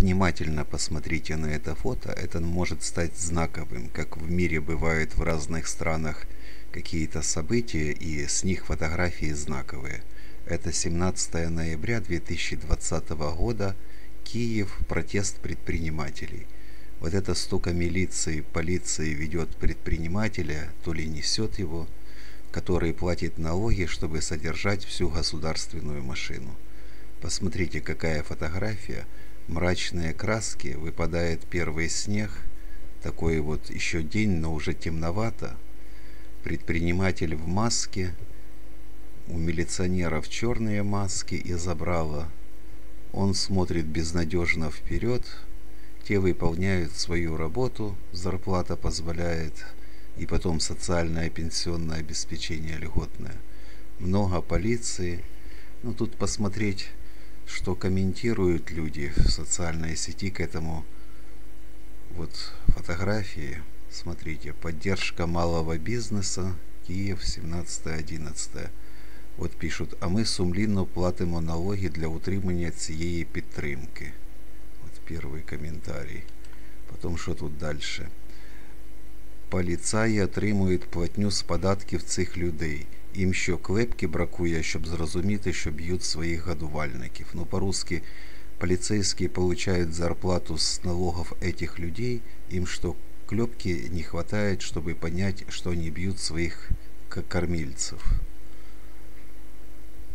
внимательно посмотрите на это фото, это может стать знаковым, как в мире бывает в разных странах какие-то события, и с них фотографии знаковые. Это 17 ноября 2020 года, Киев, протест предпринимателей. Вот это столько милиции, полиции ведет предпринимателя, то ли несет его, который платит налоги, чтобы содержать всю государственную машину. Посмотрите, какая фотография. Мрачные краски, выпадает первый снег. Такой вот еще день, но уже темновато. Предприниматель в маске. У милиционеров черные маски и забрала. Он смотрит безнадежно вперед. Те выполняют свою работу, зарплата позволяет и потом социальное пенсионное обеспечение льготное. Много полиции. Ну, тут посмотреть, что комментируют люди в социальной сети к этому. Вот фотографии. Смотрите, поддержка малого бизнеса, Киев, 17-11. От пишуть, а ми сумлінно платимо налоги для утримання цієї підтримки. От перший коментарій. Потім що тут дальше? Поліцаї отримують платню з податків цих людей. Їм що клепки бракує, щоб зрозуміти, що б'ють своїх годувальників. Ну, по-русски, полицейские получают зарплату с налогов этих людей, им что клепки не хватает, чтобы понять, что они бьют своих кормильцев.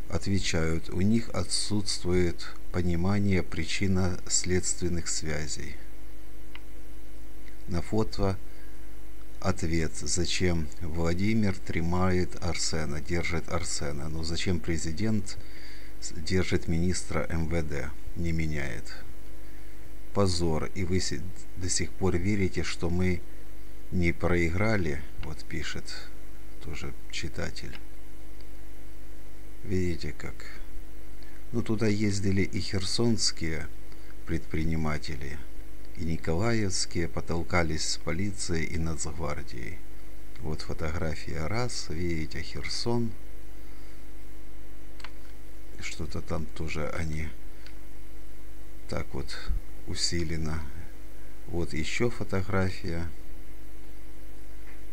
Отвечают, у них отсутствует понимание причинно-следственных связей. На фото ответ, зачем Владимир тримает Арсена, держит Арсена. Ну зачем президент держит министра МВД, не меняет. Позор. И вы до сих пор верите, что мы не проиграли, вот пишет тоже читатель. Видите как? Ну туда ездили и херсонские предприниматели – и Николаевские потолкались с полицией и нацгвардией. Вот фотография раз, видите, Херсон. Что-то там тоже они так вот усиленно. Вот еще фотография.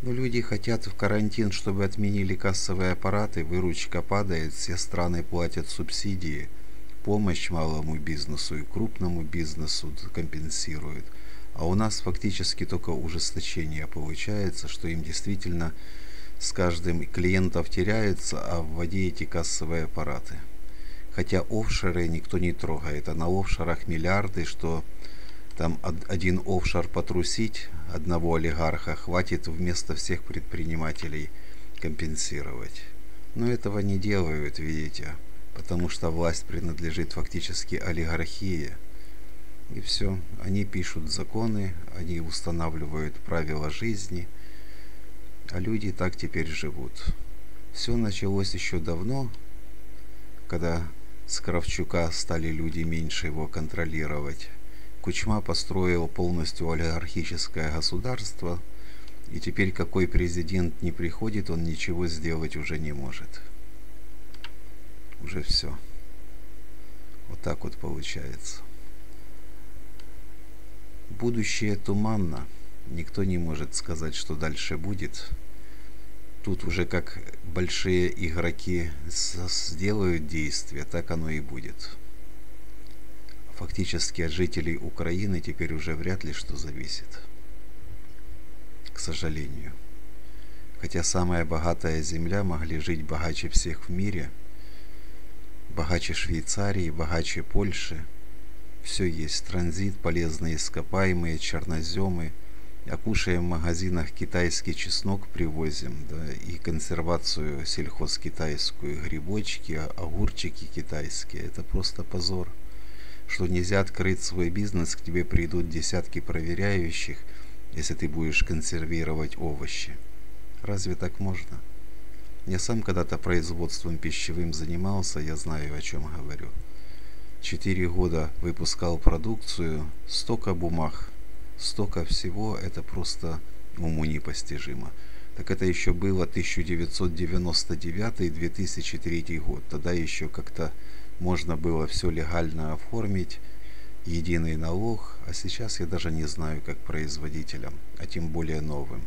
Но люди хотят в карантин, чтобы отменили кассовые аппараты, выручка падает, все страны платят субсидии – помощь малому бизнесу и крупному бизнесу компенсирует. А у нас фактически только ужесточение получается, что им действительно с каждым клиентов теряется, а вводи эти кассовые аппараты. Хотя офшоры никто не трогает, а на офшорах миллиарды, что там один офшор потрусить одного олигарха хватит вместо всех предпринимателей компенсировать. Но этого не делают, видите потому что власть принадлежит фактически олигархии. И все, они пишут законы, они устанавливают правила жизни, а люди так теперь живут. Все началось еще давно, когда с Кравчука стали люди меньше его контролировать. Кучма построил полностью олигархическое государство, и теперь какой президент не приходит, он ничего сделать уже не может уже все. Вот так вот получается. Будущее туманно. Никто не может сказать, что дальше будет. Тут уже как большие игроки сделают действия, так оно и будет. Фактически от жителей Украины теперь уже вряд ли что зависит. К сожалению. Хотя самая богатая земля могли жить богаче всех в мире – богаче Швейцарии, богаче Польши. Все есть транзит, полезные ископаемые, черноземы. А кушаем в магазинах китайский чеснок привозим, да, и консервацию сельхозкитайскую, грибочки, огурчики китайские. Это просто позор. Что нельзя открыть свой бизнес, к тебе придут десятки проверяющих, если ты будешь консервировать овощи. Разве так можно? Я сам когда-то производством пищевым занимался, я знаю, о чем говорю. Четыре года выпускал продукцию, столько бумаг, столько всего, это просто уму непостижимо. Так это еще было 1999-2003 год. Тогда еще как-то можно было все легально оформить. единый налог, а сейчас я даже не знаю, как производителям, а тем более новым.